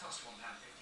cost £1.50.